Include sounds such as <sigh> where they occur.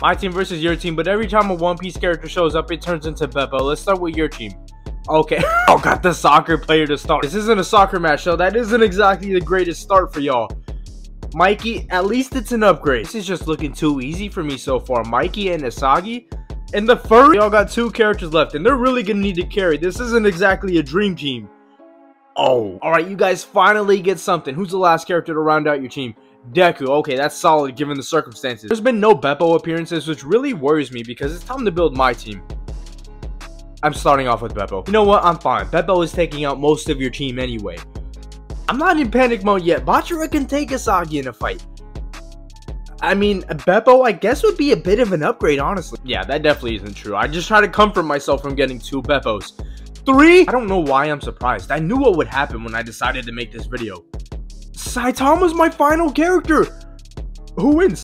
My team versus your team, but every time a One Piece character shows up, it turns into Bepo. Let's start with your team. Okay, <laughs> I got the soccer player to start. This isn't a soccer match, so that isn't exactly the greatest start for y'all. Mikey, at least it's an upgrade. This is just looking too easy for me so far. Mikey and Isagi. And the furry, y'all got two characters left, and they're really gonna need to carry. This isn't exactly a dream team. Oh, alright, you guys finally get something. Who's the last character to round out your team? Deku, okay, that's solid given the circumstances. There's been no Bepo appearances, which really worries me because it's time to build my team. I'm starting off with Bepo. You know what? I'm fine. Bepo is taking out most of your team anyway. I'm not in panic mode yet. Bachira can take Isagi in a fight. I mean, Bepo, I guess, would be a bit of an upgrade, honestly. Yeah, that definitely isn't true. I just try to comfort myself from getting two Bepos. Three? I don't know why I'm surprised. I knew what would happen when I decided to make this video. Saitama's my final character! Who wins?